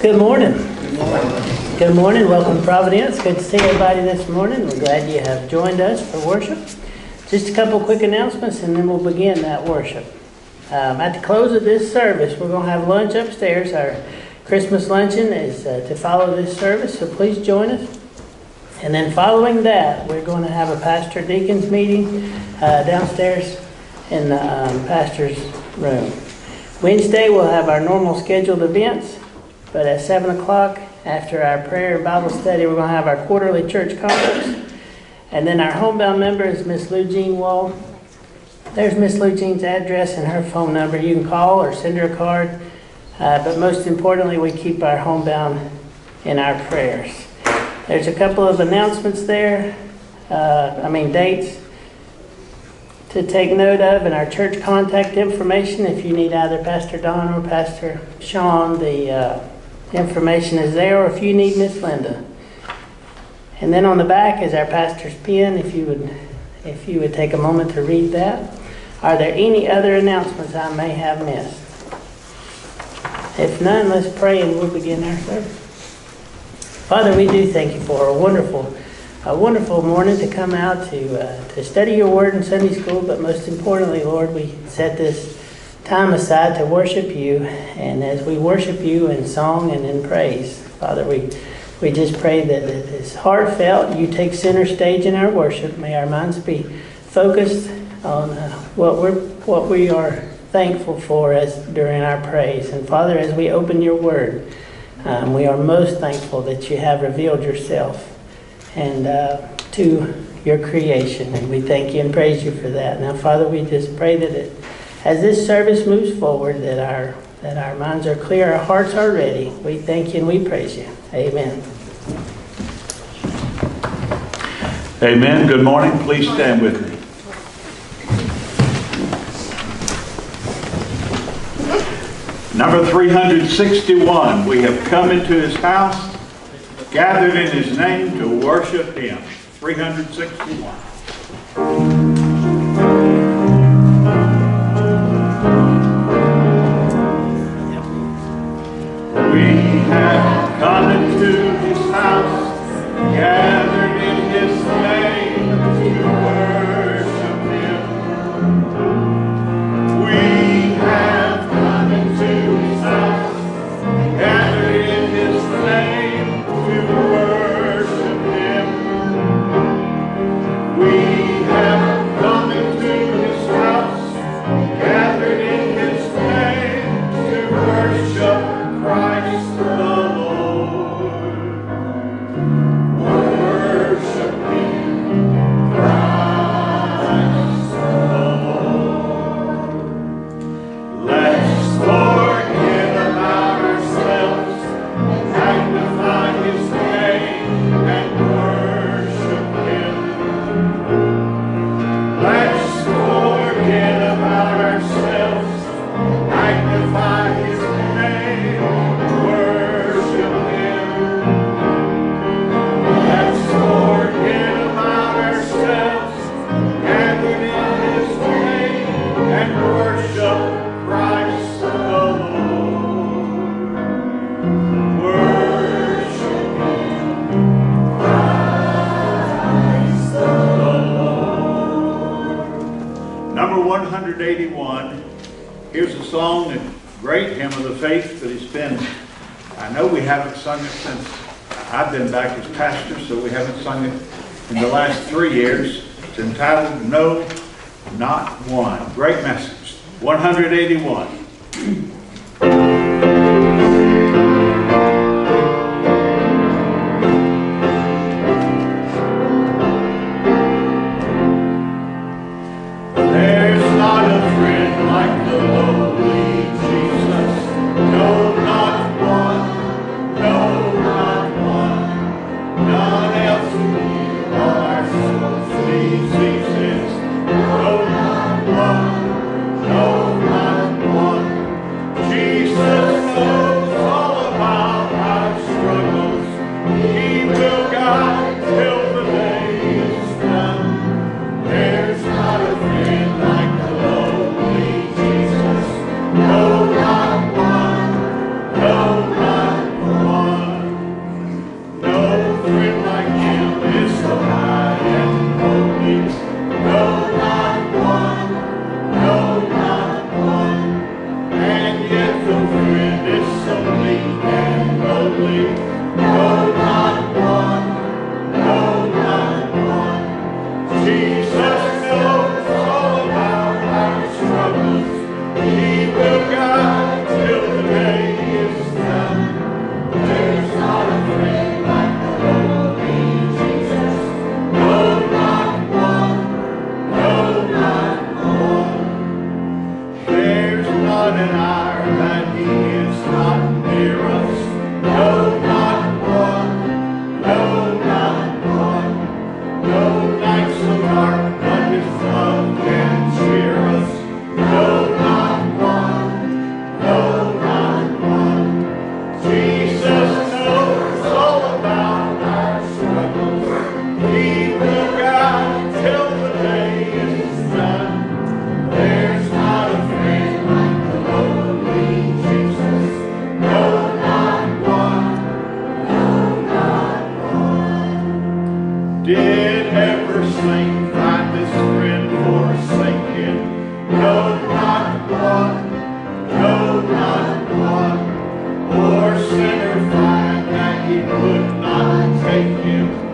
Good morning. Good morning. Welcome to Providence. Good to see everybody this morning. We're glad you have joined us for worship. Just a couple quick announcements and then we'll begin that worship. Um, at the close of this service, we're going to have lunch upstairs. Our Christmas luncheon is uh, to follow this service, so please join us. And then following that, we're going to have a pastor deacons meeting uh, downstairs in the um, pastor's room. Wednesday, we'll have our normal scheduled events, but at 7 o'clock, after our prayer and Bible study, we're going to have our quarterly church conference. And then our homebound member is Miss Lou Jean Wall. There's Miss Lou Jean's address and her phone number. You can call or send her a card. Uh, but most importantly, we keep our homebound in our prayers. There's a couple of announcements there, uh, I mean, dates to take note of and our church contact information. If you need either Pastor Don or Pastor Sean, the uh, information is there, if you need Miss Linda. And then on the back is our pastor's pen, if you would, if you would take a moment to read that. Are there any other announcements I may have missed? If none, let's pray and we'll begin our service. Father, we do thank you for a wonderful, a wonderful morning to come out to uh, to study your word in Sunday school, but most importantly, Lord, we set this time aside to worship you, and as we worship you in song and in praise, Father, we we just pray that it is heartfelt. You take center stage in our worship. May our minds be focused on uh, what we're what we are thankful for as during our praise. And Father, as we open your word, um, we are most thankful that you have revealed yourself and uh, to your creation, and we thank you and praise you for that. Now, Father, we just pray that it, as this service moves forward, that our that our minds are clear, our hearts are ready. We thank you and we praise you. Amen. Amen. Good morning. Please stand with me. Number 361, we have come into his house, gathered in his name to worship him. 361. House, gathered thank you.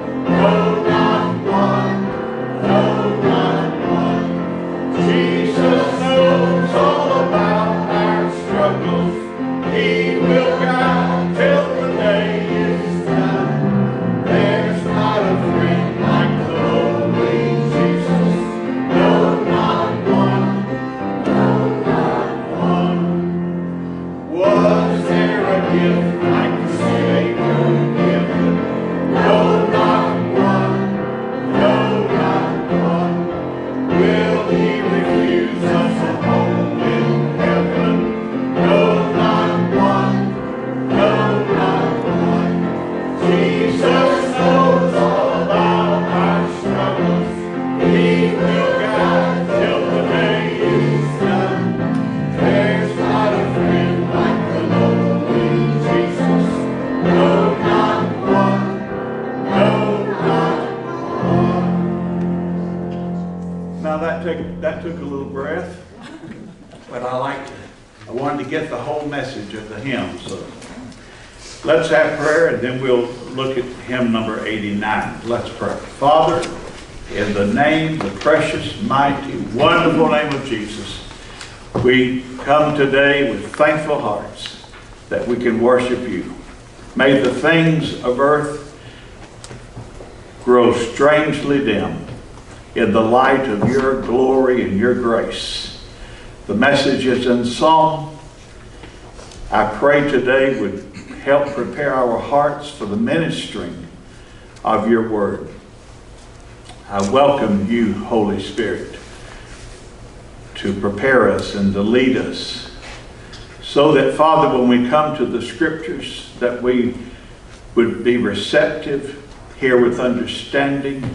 Thankful hearts that we can worship you. May the things of earth grow strangely dim in the light of your glory and your grace. The message is in song. I pray today would help prepare our hearts for the ministering of your word. I welcome you, Holy Spirit, to prepare us and to lead us so that, Father, when we come to the scriptures, that we would be receptive, hear with understanding,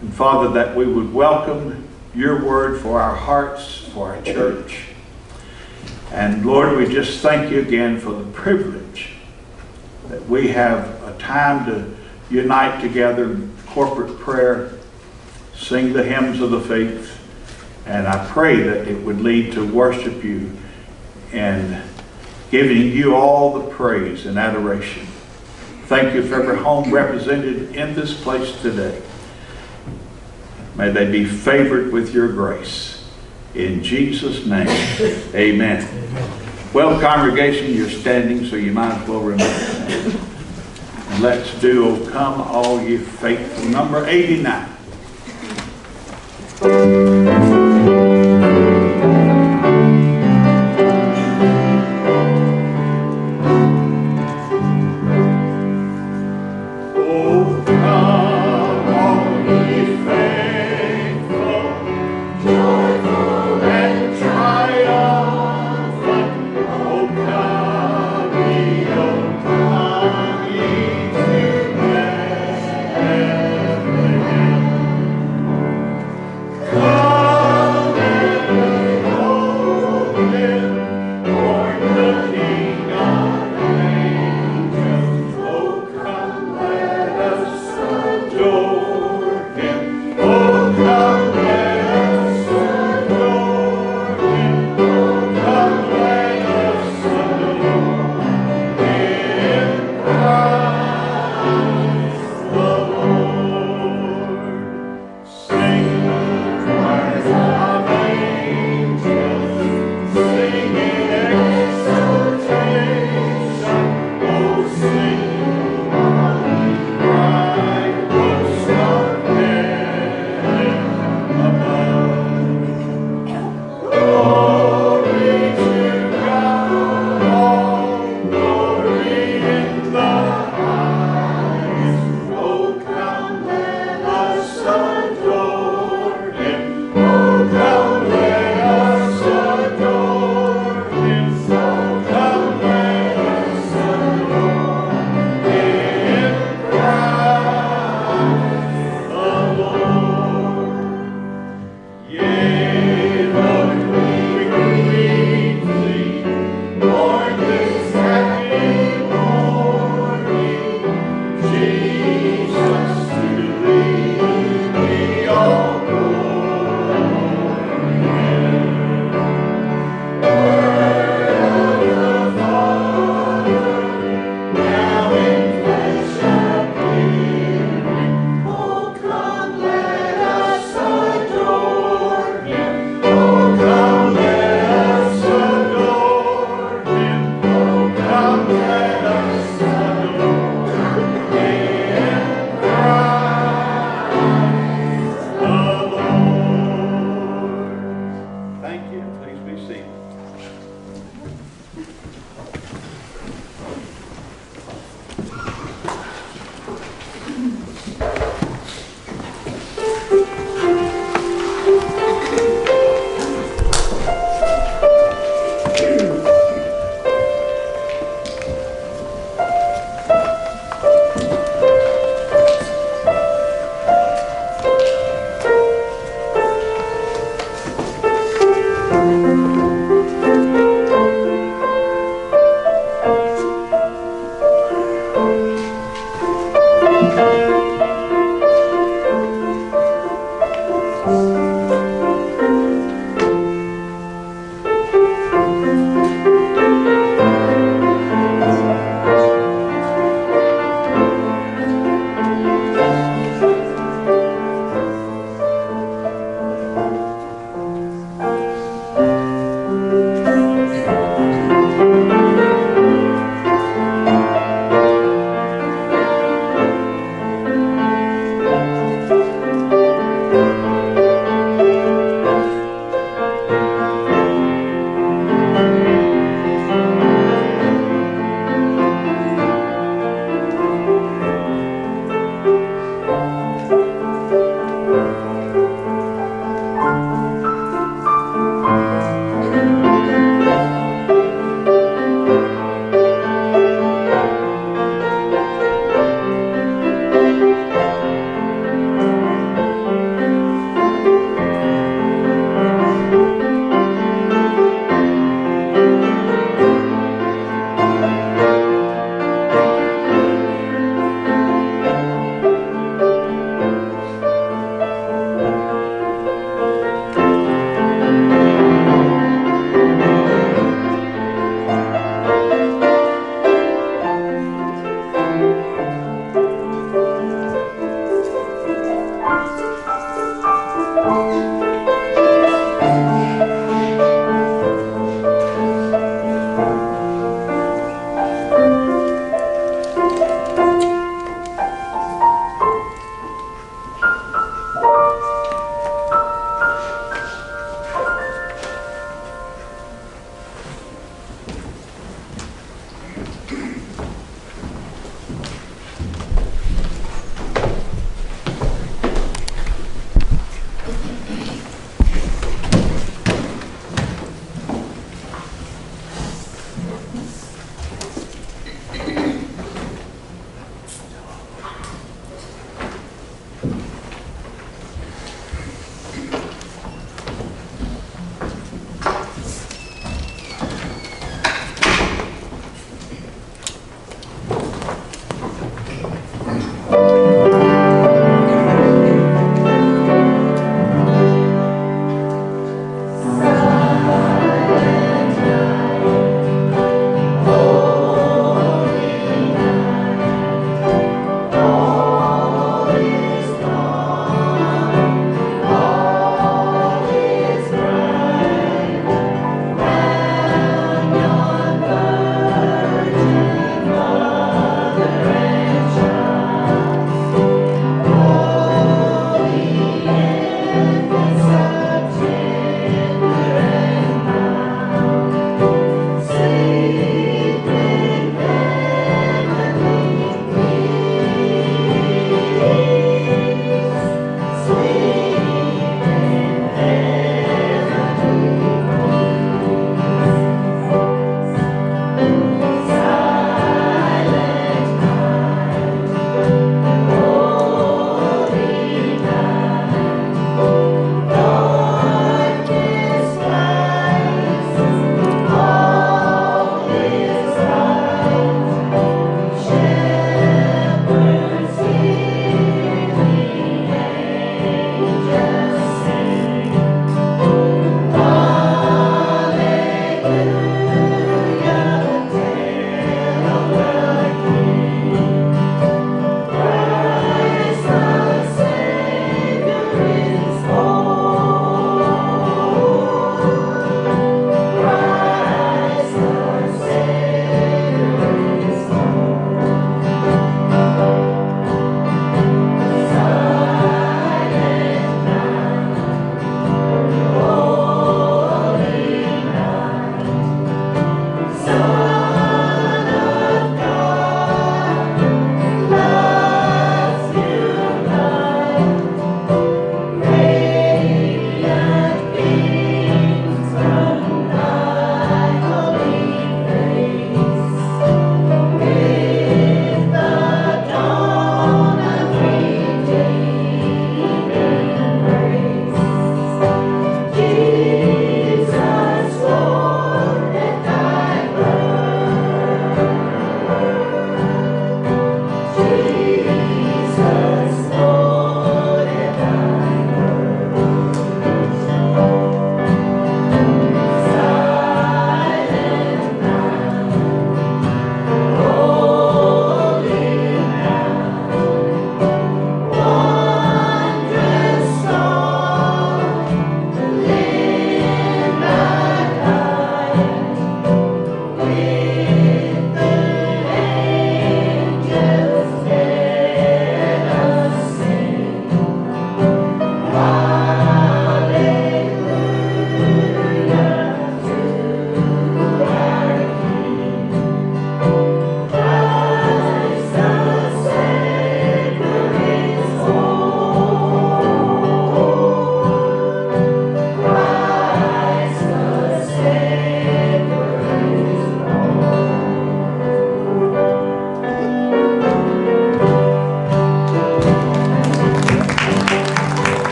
and Father, that we would welcome your word for our hearts, for our church. And Lord, we just thank you again for the privilege that we have a time to unite together in corporate prayer, sing the hymns of the faith, and I pray that it would lead to worship you and giving you all the praise and adoration. Thank you for every home represented in this place today. May they be favored with your grace. In Jesus' name, amen. Well, congregation, you're standing, so you might as well remember. Let's do, O come all ye faithful, number 89.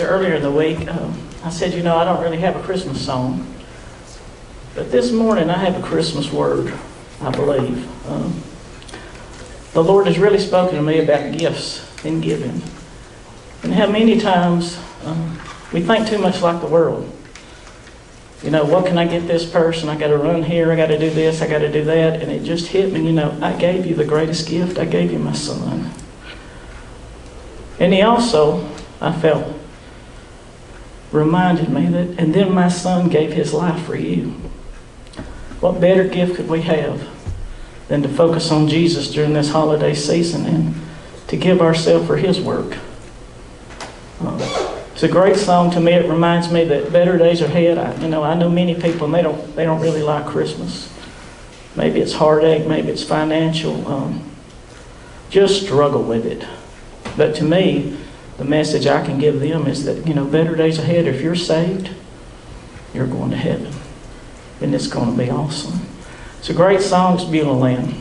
Pastor earlier in the week. Um, I said, you know, I don't really have a Christmas song. But this morning I have a Christmas word, I believe. Um, the Lord has really spoken to me about gifts and giving. And how many times um, we think too much like the world. You know, what can I get this person? I got to run here, I got to do this, I got to do that. And it just hit me, you know, I gave you the greatest gift, I gave you my son. And he also, I felt, reminded me that, and then my son gave his life for you. What better gift could we have than to focus on Jesus during this holiday season and to give ourselves for his work? Uh, it's a great song to me. It reminds me that better days are ahead. I, you know, I know many people and they don't, they don't really like Christmas. Maybe it's heartache, maybe it's financial. Um, just struggle with it. But to me, the message I can give them is that, you know, better days ahead. If you're saved, you're going to heaven. And it's going to be awesome. It's a great song. It's Beulah Land.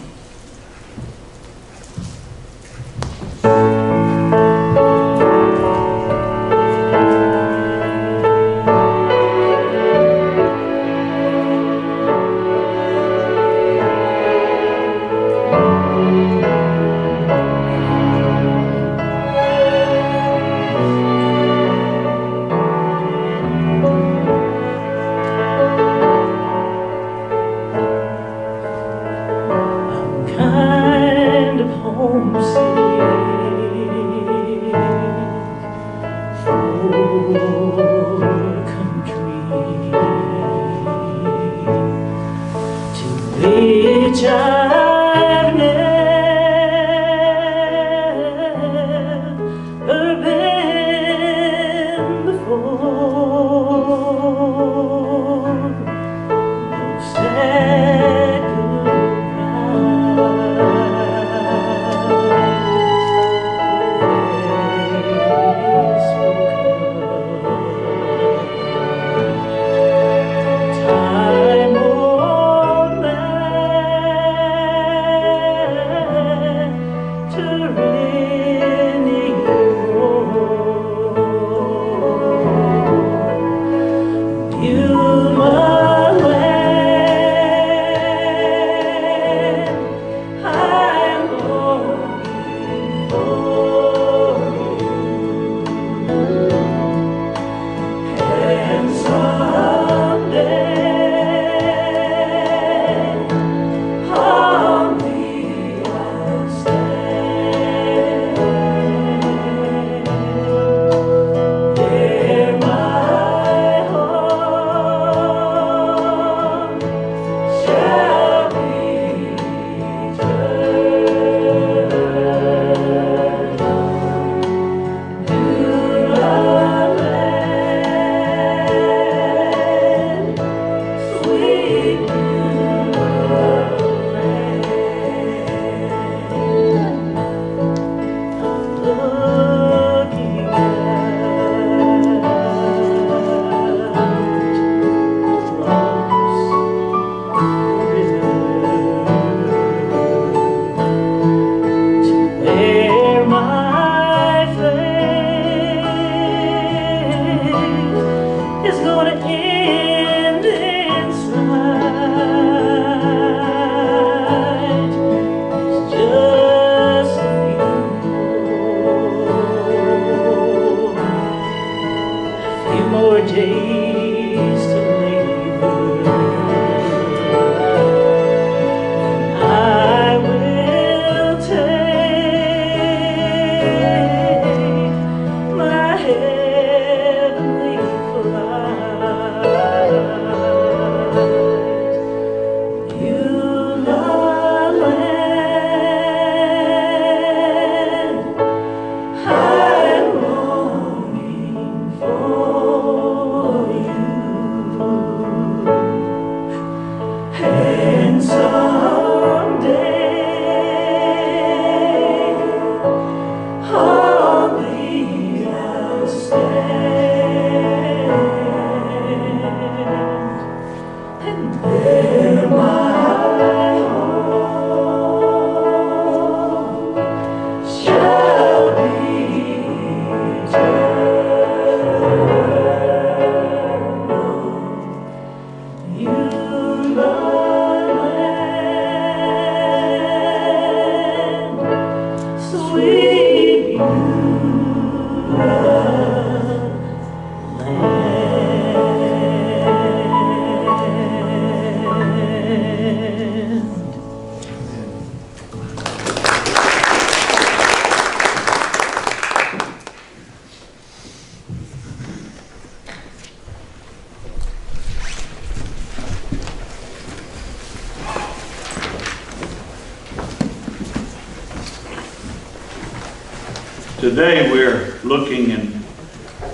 Today we're looking in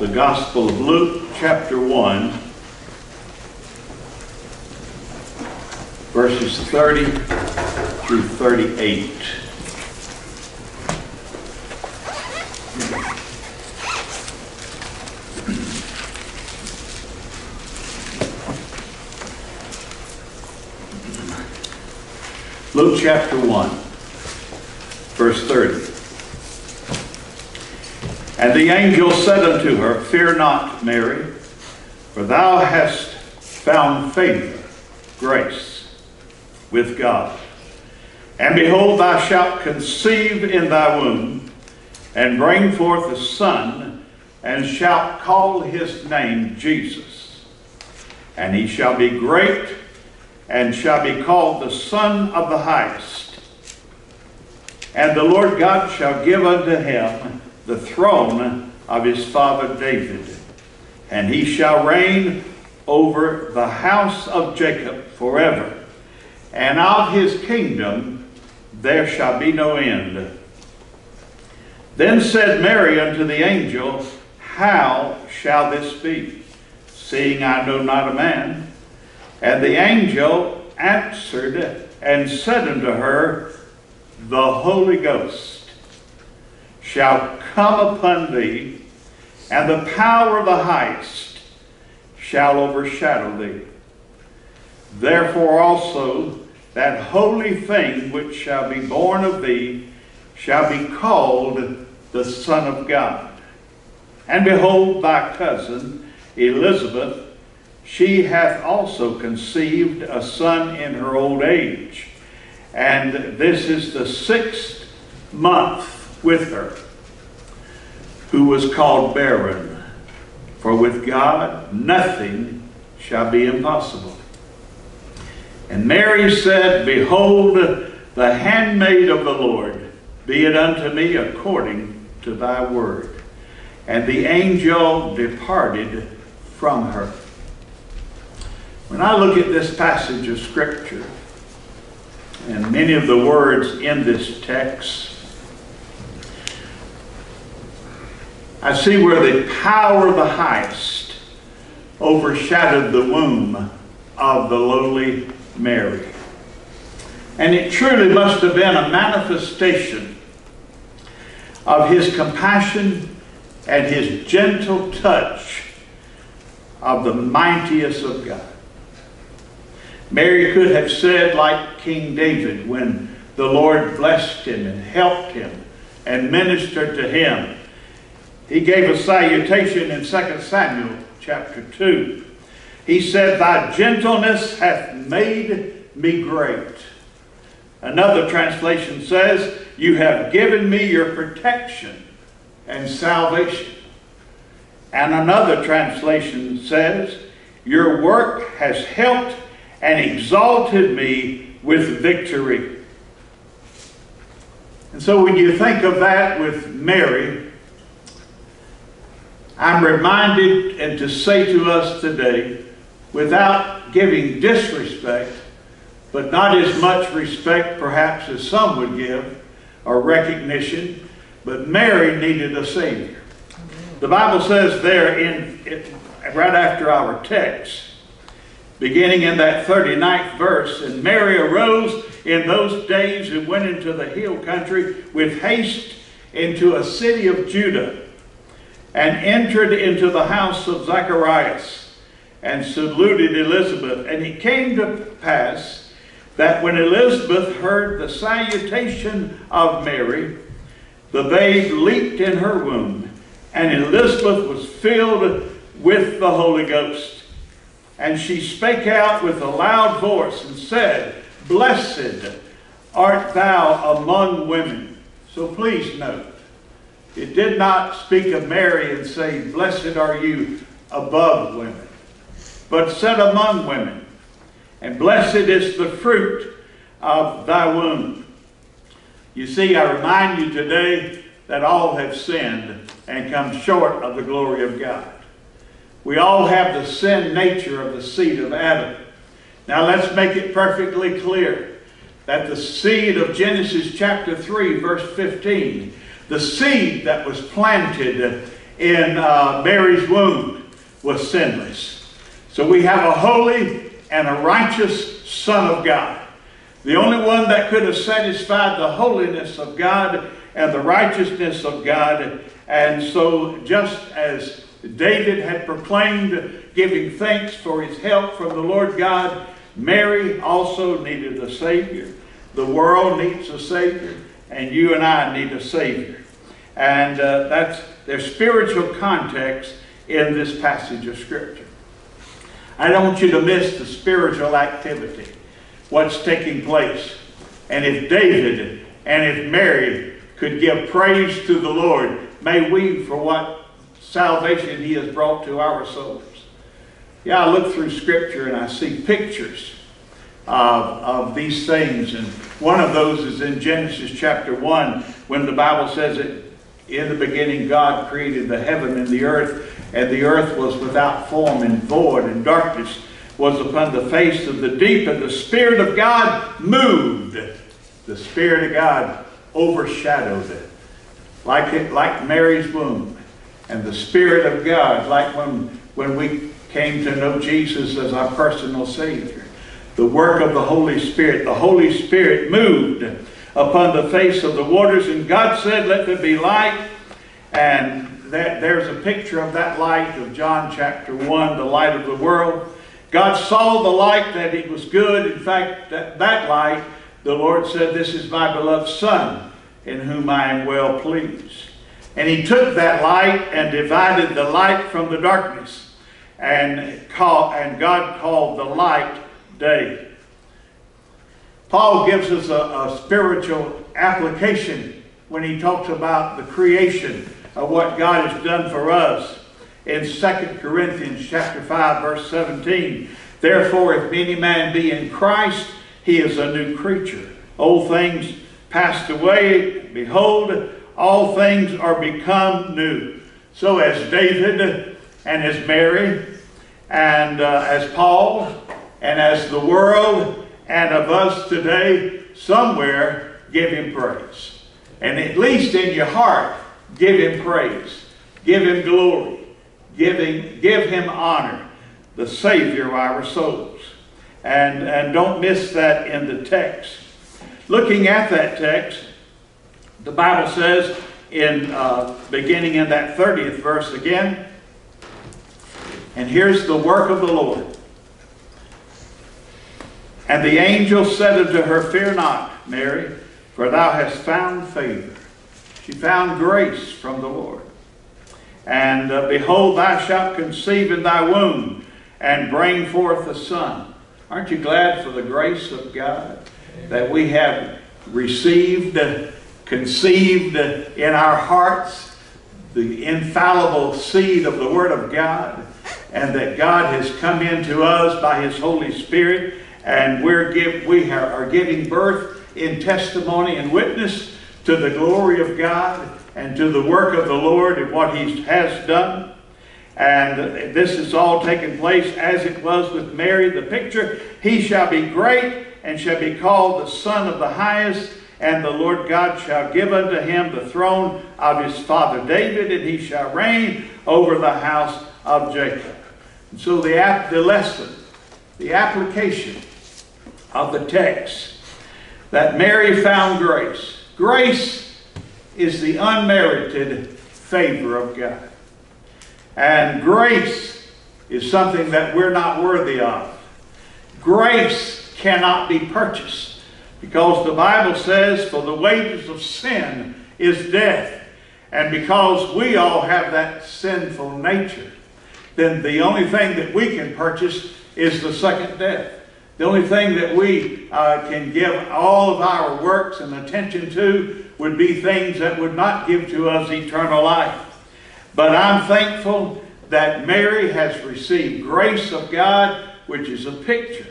the Gospel of Luke, chapter 1, verses 30 through 38. Luke chapter 1, verse 30. And the angel said unto her, Fear not, Mary, for thou hast found favor, grace, with God. And behold, thou shalt conceive in thy womb, and bring forth a son, and shalt call his name Jesus. And he shall be great, and shall be called the Son of the Highest. And the Lord God shall give unto him the throne of his father David, and he shall reign over the house of Jacob forever, and of his kingdom there shall be no end. Then said Mary unto the angel, How shall this be, seeing I know not a man? And the angel answered and said unto her, The Holy Ghost shall come upon thee, and the power of the highest shall overshadow thee. Therefore also that holy thing which shall be born of thee shall be called the Son of God. And behold, thy cousin Elizabeth, she hath also conceived a son in her old age. And this is the sixth month with her, who was called barren. For with God nothing shall be impossible. And Mary said, Behold, the handmaid of the Lord, be it unto me according to thy word. And the angel departed from her. When I look at this passage of Scripture, and many of the words in this text, I see where the power of the highest overshadowed the womb of the lowly Mary. And it truly must have been a manifestation of his compassion and his gentle touch of the mightiest of God. Mary could have said, like King David, when the Lord blessed him and helped him and ministered to him, he gave a salutation in 2 Samuel chapter 2. He said, Thy gentleness hath made me great. Another translation says, You have given me your protection and salvation. And another translation says, Your work has helped and exalted me with victory. And so when you think of that with Mary, I'm reminded and to say to us today, without giving disrespect, but not as much respect perhaps as some would give, or recognition, but Mary needed a Savior. The Bible says there in it, right after our text, beginning in that 39th verse, and Mary arose in those days and went into the hill country with haste into a city of Judah, and entered into the house of Zacharias, and saluted Elizabeth. And it came to pass that when Elizabeth heard the salutation of Mary, the babe leaped in her womb, and Elizabeth was filled with the Holy Ghost. And she spake out with a loud voice and said, Blessed art thou among women. So please note, it did not speak of Mary and say, Blessed are you above women, but said among women. And blessed is the fruit of thy womb. You see, I remind you today that all have sinned and come short of the glory of God. We all have the sin nature of the seed of Adam. Now let's make it perfectly clear that the seed of Genesis chapter 3 verse 15 The seed that was planted in uh, Mary's womb was sinless. So we have a holy and a righteous Son of God. The only one that could have satisfied the holiness of God and the righteousness of God. And so, just as David had proclaimed, giving thanks for his help from the Lord God, Mary also needed a Savior. The world needs a Savior, and you and I need a Savior. And uh, that's there's spiritual context in this passage of Scripture. I don't want you to miss the spiritual activity, what's taking place. And if David and if Mary could give praise to the Lord, may we for what salvation he has brought to our souls. Yeah, I look through Scripture and I see pictures of, of these things. And one of those is in Genesis chapter 1 when the Bible says that in the beginning God created the heaven and the earth, and the earth was without form and void, and darkness was upon the face of the deep, and the Spirit of God moved. The Spirit of God overshadowed it, like, it, like Mary's womb. And the Spirit of God, like when, when we came to know Jesus as our personal Savior the work of the Holy Spirit. The Holy Spirit moved upon the face of the waters, and God said, Let there be light. And that, there's a picture of that light of John chapter 1, the light of the world. God saw the light that it was good. In fact, that, that light, the Lord said, This is my beloved Son, in whom I am well pleased. And he took that light and divided the light from the darkness. And, call, and God called the light day. Paul gives us a, a, spiritual application when he talks about the creation of what God has done for us in 2 Corinthians chapter 5 verse 17. Therefore if any man be in Christ, he is a new creature. Old things passed away, behold, all things are become new. So as David and as Mary and uh, as Paul and as the world and of us today, somewhere, give him praise. And at least in your heart, give him praise. Give him glory. Give him, give him honor, the Savior of our souls. And, and don't miss that in the text. Looking at that text, the Bible says, in uh, beginning in that 30th verse again, and here's the work of the Lord and the angel said unto her, Fear not, Mary, for thou hast found favor. She found grace from the Lord. And uh, behold, thou shalt conceive in thy womb and bring forth a son. Aren't you glad for the grace of God that we have received, conceived in our hearts the infallible seed of the Word of God, and that God has come into us by His Holy Spirit and we're give, we are giving birth in testimony and witness to the glory of God and to the work of the Lord and what He has done. And this is all taking place as it was with Mary. The picture, He shall be great and shall be called the Son of the Highest, and the Lord God shall give unto him the throne of his father David, and he shall reign over the house of Jacob. And so the, the lesson, the application of the text that Mary found grace. Grace is the unmerited favor of God. And grace is something that we're not worthy of. Grace cannot be purchased because the Bible says, For the wages of sin is death. And because we all have that sinful nature, then the only thing that we can purchase is the second death. The only thing that we uh, can give all of our works and attention to would be things that would not give to us eternal life. But I'm thankful that Mary has received grace of God, which is a picture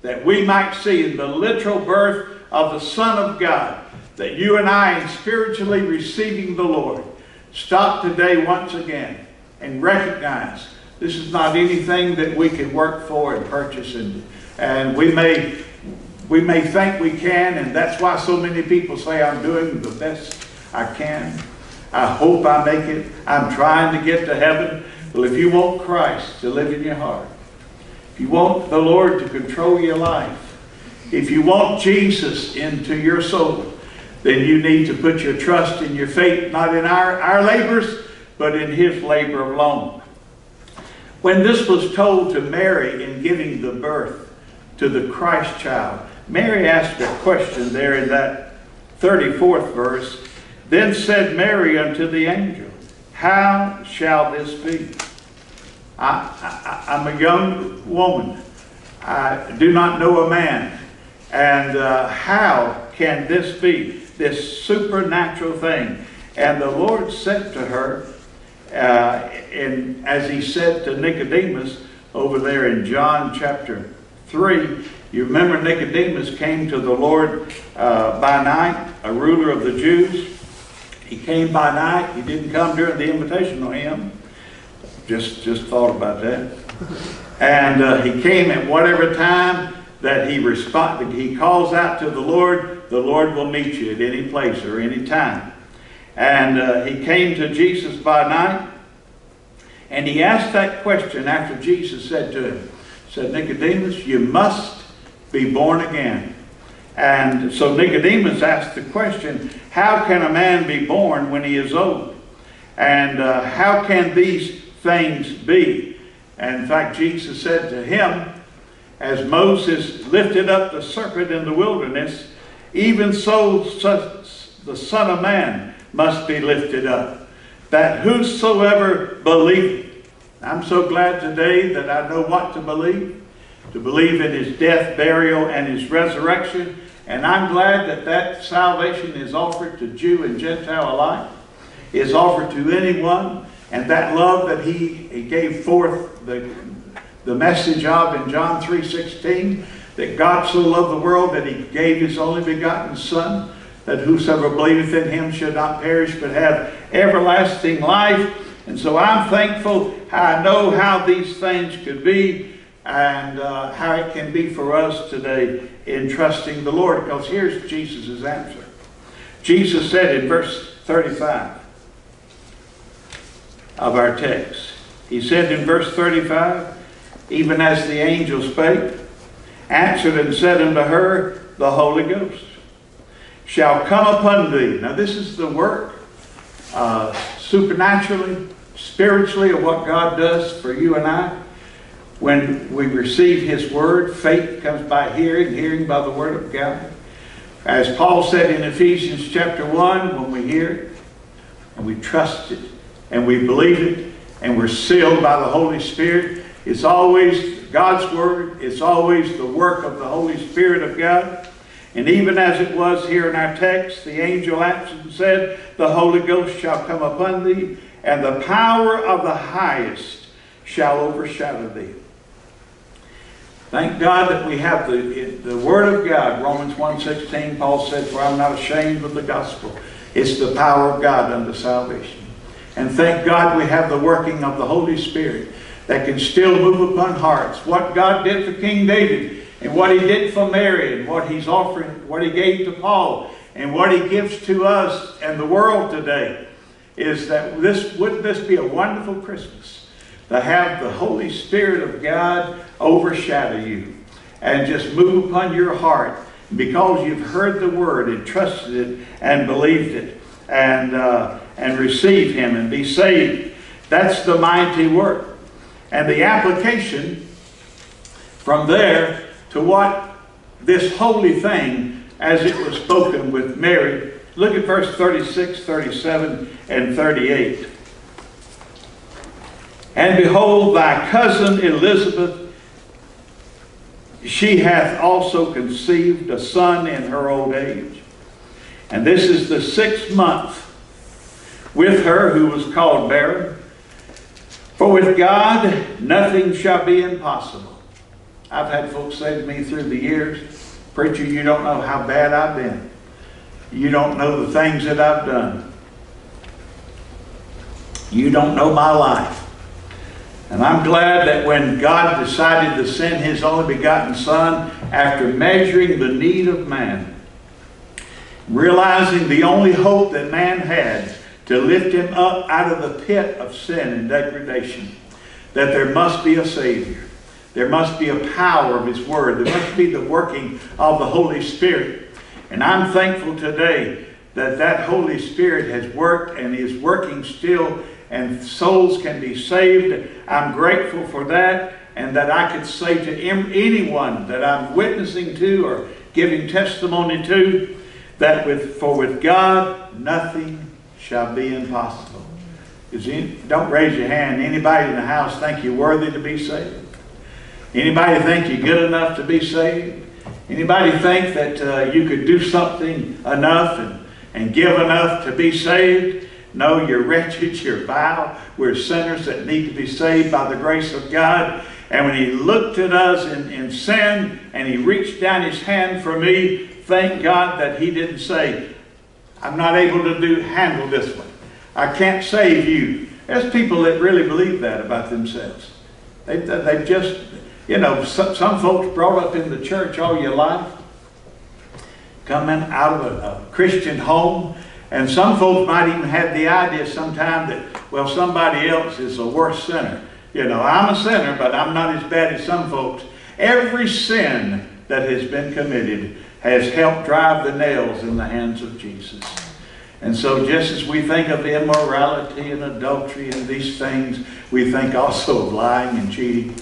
that we might see in the literal birth of the Son of God, that you and I, in spiritually receiving the Lord, stop today once again and recognize this is not anything that we can work for and purchase and and we may, we may think we can, and that's why so many people say I'm doing the best I can. I hope I make it. I'm trying to get to heaven. Well, if you want Christ to live in your heart, if you want the Lord to control your life, if you want Jesus into your soul, then you need to put your trust and your faith not in our, our labors, but in His labor alone. When this was told to Mary in giving the birth to the Christ child, Mary asked a question there in that 34th verse. Then said Mary unto the angel, How shall this be? I, I'm a young woman. I do not know a man. And uh, how can this be? This supernatural thing. And the Lord said to her, uh, in, as he said to Nicodemus over there in John chapter 3, you remember Nicodemus came to the Lord uh, by night, a ruler of the Jews. He came by night. He didn't come during the invitational hymn. Just, just thought about that. And uh, he came at whatever time that he respond, he calls out to the Lord, the Lord will meet you at any place or any time. And uh, he came to Jesus by night, and he asked that question after Jesus said to him, said, Nicodemus, you must be born again. And so Nicodemus asked the question, how can a man be born when he is old? And uh, how can these things be? And in fact, Jesus said to him, as Moses lifted up the serpent in the wilderness, even so the Son of Man must be lifted up, that whosoever believeth. I'm so glad today that I know what to believe, to believe in his death, burial, and his resurrection. And I'm glad that that salvation is offered to Jew and Gentile alike, is offered to anyone, and that love that he, he gave forth the, the message of in John 3.16, that God so loved the world that he gave his only begotten Son, that whosoever believeth in him should not perish but have everlasting life. And so I'm thankful I know how these things could be and uh, how it can be for us today in trusting the Lord. Because here's Jesus' answer. Jesus said in verse 35 of our text, He said in verse 35, even as the angel spake, answered and said unto her, The Holy Ghost shall come upon thee. Now, this is the work uh, supernaturally, spiritually, of what God does for you and I. When we receive His Word, faith comes by hearing, hearing by the Word of God. As Paul said in Ephesians chapter 1, when we hear it, and we trust it, and we believe it, and we're sealed by the Holy Spirit, it's always God's Word. It's always the work of the Holy Spirit of God. And even as it was here in our text, the angel answered and said, The Holy Ghost shall come upon thee, and the power of the highest shall overshadow thee. Thank God that we have the, the Word of God. Romans 1.16, Paul said, For I'm not ashamed of the gospel. It's the power of God unto salvation. And thank God we have the working of the Holy Spirit that can still move upon hearts. What God did for King David and what he did for Mary and what he's offering, what he gave to Paul and what he gives to us and the world today is that this wouldn't this be a wonderful Christmas to have the Holy Spirit of God overshadow you and just move upon your heart because you've heard the word and trusted it and believed it and uh, and receive him and be saved. That's the mighty work. And the application from there to what this holy thing as it was spoken with Mary. Look at verse 36, 37, and 38. And behold, thy cousin Elizabeth, she hath also conceived a son in her old age. And this is the sixth month with her who was called barren. For with God, nothing shall be impossible. I've had folks say to me through the years, Preacher, you don't know how bad I've been. You don't know the things that I've done. You don't know my life. And I'm glad that when God decided to send His only begotten Son, after measuring the need of man, realizing the only hope that man had to lift him up out of the pit of sin and degradation. That there must be a Savior. There must be a power of His Word. There must be the working of the Holy Spirit. And I'm thankful today that that Holy Spirit has worked and is working still and souls can be saved. I'm grateful for that and that I could say to anyone that I'm witnessing to or giving testimony to that with for with God nothing shall be impossible. Is any, don't raise your hand. Anybody in the house think you're worthy to be saved? Anybody think you're good enough to be saved? Anybody think that uh, you could do something enough and, and give enough to be saved? No, you're wretched, you're vile. We're sinners that need to be saved by the grace of God. And when He looked at us in, in sin and He reached down His hand for me, thank God that He didn't say, I'm not able to do handle this one. I can't save you. There's people that really believe that about themselves. They, they've just, you know, some, some folks brought up in the church all your life, coming out of a, a Christian home, and some folks might even have the idea sometime that, well, somebody else is a worse sinner. You know, I'm a sinner, but I'm not as bad as some folks. Every sin that has been committed has helped drive the nails in the hands of Jesus. And so just as we think of immorality and adultery and these things, we think also of lying and cheating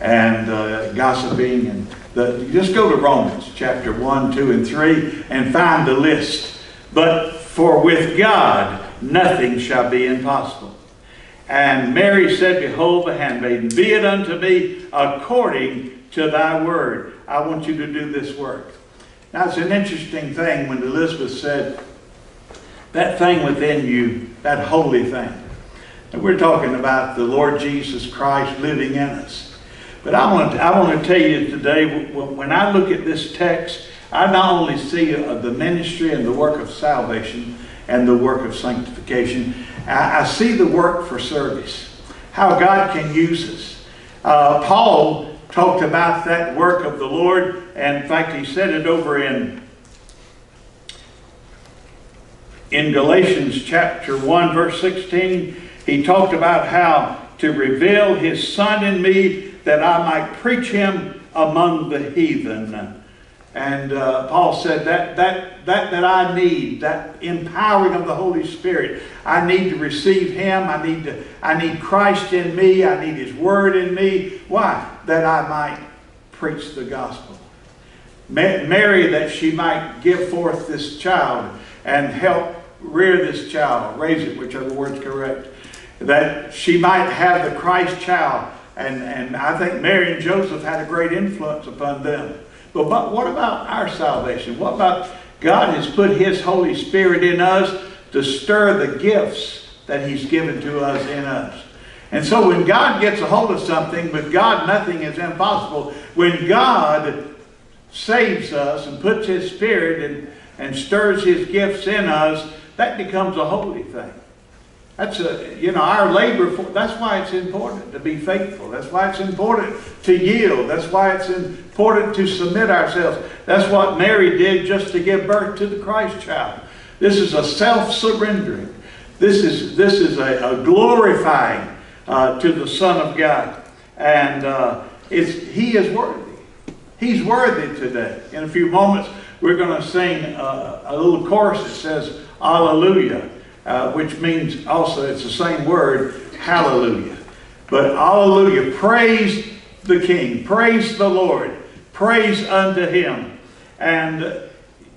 and uh, gossiping. And the, just go to Romans chapter 1, 2, and 3 and find the list. But for with God nothing shall be impossible. And Mary said, Behold the handmaiden, be it unto me according to thy word. I want you to do this work. Now it's an interesting thing when Elizabeth said, that thing within you, that holy thing. And we're talking about the Lord Jesus Christ living in us. But I want to, I want to tell you today, when I look at this text, I not only see uh, the ministry and the work of salvation and the work of sanctification, I, see the work for service, how God can use us. Uh, Paul talked about that work of the Lord, and in fact, he said it over in in Galatians chapter 1, verse 16, he talked about how to reveal his son in me that I might preach him among the heathen. And uh, Paul said that, that, that, that I need, that empowering of the Holy Spirit, I need to receive him. I need, to, I need Christ in me. I need his word in me. Why? That I might preach the gospel. Mary, that she might give forth this child and help rear this child, raise it, whichever word's correct, that she might have the Christ child. And, and I think Mary and Joseph had a great influence upon them. But, but what about our salvation? What about God has put His Holy Spirit in us to stir the gifts that He's given to us in us? And so when God gets a hold of something, with God nothing is impossible. When God saves us and puts His Spirit and, and stirs His gifts in us, that becomes a holy thing. That's a, you know, our labor, for, that's why it's important to be faithful. That's why it's important to yield. That's why it's important to submit ourselves. That's what Mary did just to give birth to the Christ child. This is a self-surrendering. This is, this is a, a glorifying uh, to the Son of God. And uh, it's, He is worthy. He's worthy today. In a few moments, we're going to sing uh, a little chorus that says, Alleluia, uh, which means also, it's the same word, hallelujah. But hallelujah, praise the King, praise the Lord, praise unto Him. And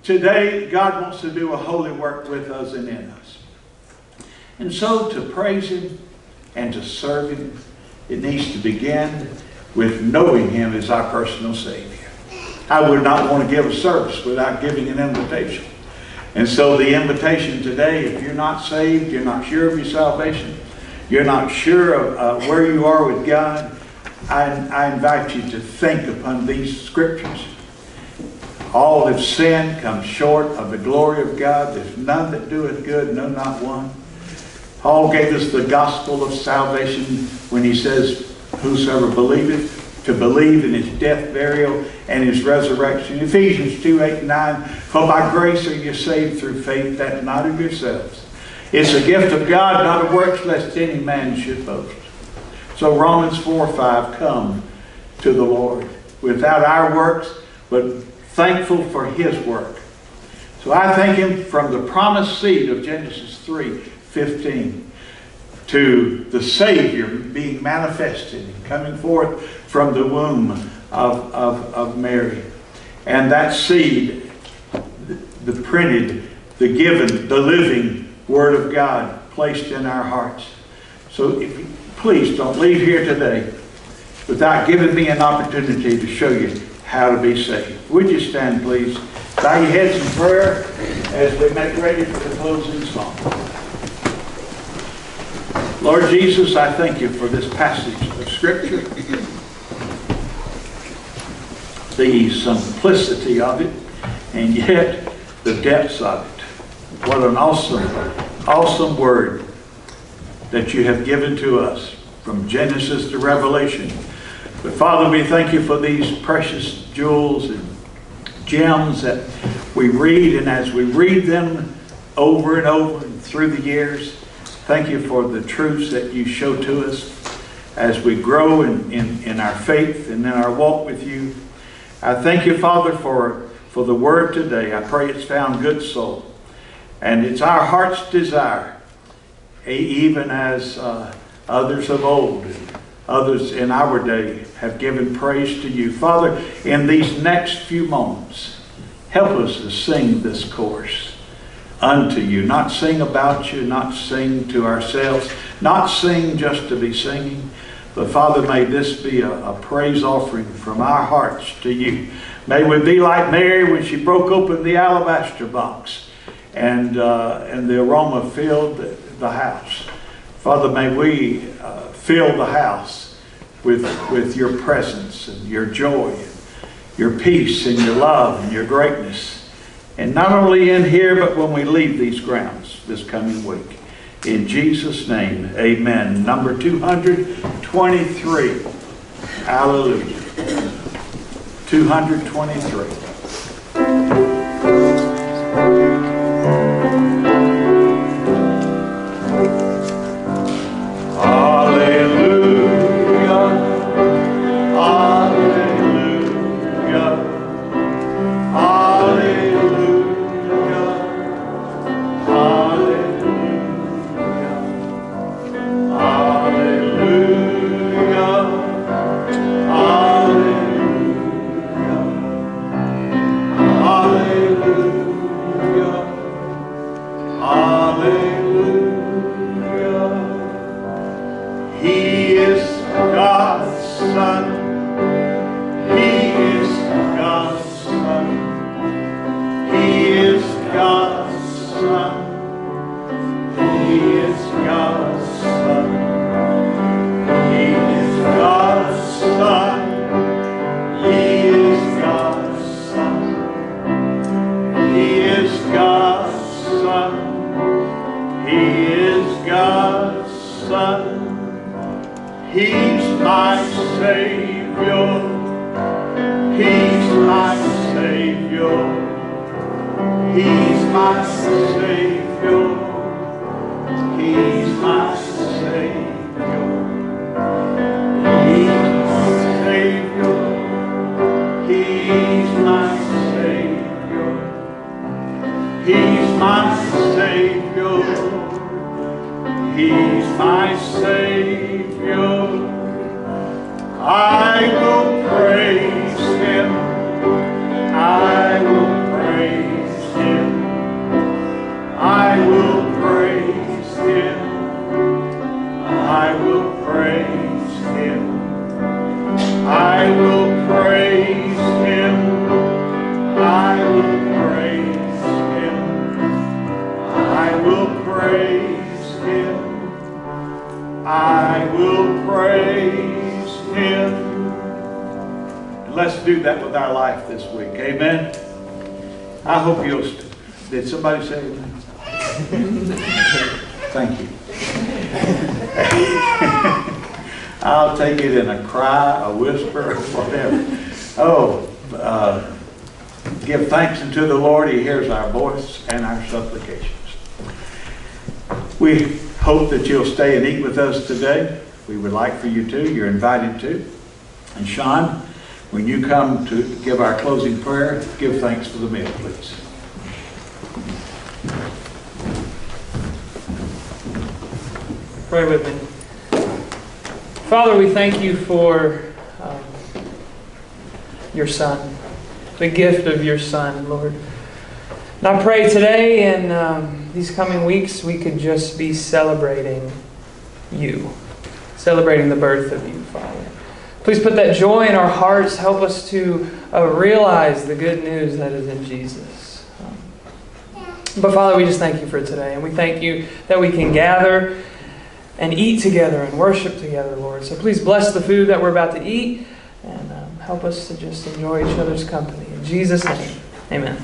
today, God wants to do a holy work with us and in us. And so to praise Him and to serve Him, it needs to begin with knowing Him as our personal Savior. I would not want to give a service without giving an invitation. And so the invitation today, if you're not saved, you're not sure of your salvation, you're not sure of uh, where you are with God, I, I invite you to think upon these scriptures. All have sinned, come short of the glory of God. There's none that doeth good, no, not one. Paul gave us the gospel of salvation when he says, Whosoever believeth to believe in his death, burial, and his resurrection. Ephesians 2, 8, and 9. For by grace are you saved through faith, that not of yourselves. It's a gift of God, not of works, lest any man should boast. So Romans 4 5, come to the Lord without our works, but thankful for his work. So I thank him from the promised seed of Genesis 3 15 to the Savior being manifested coming forth from the womb of, of, of Mary. And that seed, the printed, the given, the living Word of God placed in our hearts. So if please don't leave here today without giving me an opportunity to show you how to be saved. Would you stand, please? Bow your heads in prayer as we make ready for the closing song. Lord Jesus, I thank you for this passage of Scripture, the simplicity of it, and yet the depths of it. What an awesome, awesome word that you have given to us from Genesis to Revelation. But Father, we thank you for these precious jewels and gems that we read, and as we read them over and over and through the years, thank you for the truths that you show to us as we grow in, in, in our faith and in our walk with you. I thank you, Father, for, for the word today. I pray it's found good soul. And it's our heart's desire, even as uh, others of old, others in our day have given praise to you. Father, in these next few moments, help us to sing this chorus unto you. Not sing about you, not sing to ourselves, not sing just to be singing. But Father, may this be a, a praise offering from our hearts to you. May we be like Mary when she broke open the alabaster box and, uh, and the aroma filled the, house. Father, may we uh, fill the house with, with your presence and your joy, and your peace and your love and your greatness. And not only in here, but when we leave these grounds this coming week. In Jesus' name, amen. Number 223. Hallelujah. 223. Let's do that with our life this week. Amen. I hope you'll. Did somebody say amen? Thank you. I'll take it in a cry, a whisper, whatever. Oh, uh, give thanks unto the Lord. He hears our voice and our supplications. We hope that you'll stay and eat with us today. We would like for you to. You're invited to. And Sean, when you come to give our closing prayer, give thanks for the meal, please. Pray with me. Father, we thank you for um, your Son, the gift of your Son, Lord. And I pray today and um, these coming weeks we could just be celebrating you, celebrating the birth of you, Father. Please put that joy in our hearts. Help us to uh, realize the good news that is in Jesus. Um, but Father, we just thank you for today. And we thank you that we can gather and eat together and worship together, Lord. So please bless the food that we're about to eat and um, help us to just enjoy each other's company. In Jesus' name, amen.